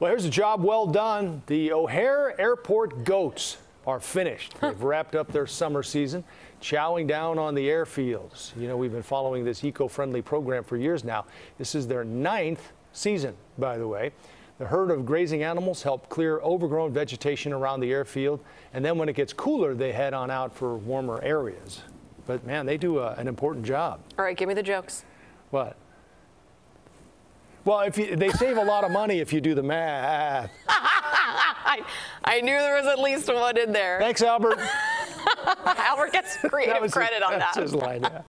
Well, here's a job well done. The O'Hare Airport Goats are finished. They've wrapped up their summer season, chowing down on the airfields. You know, we've been following this eco-friendly program for years now. This is their ninth season, by the way. The herd of grazing animals help clear overgrown vegetation around the airfield, and then when it gets cooler, they head on out for warmer areas. But man, they do a, an important job. All right, give me the jokes. What? Well, if you, they save a lot of money if you do the math. I, I knew there was at least one in there. Thanks, Albert. Albert gets creative was his- credit on that's that. his line, yeah.